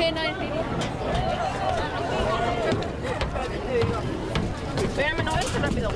¿Qué no es Espérame, no, esto rápido.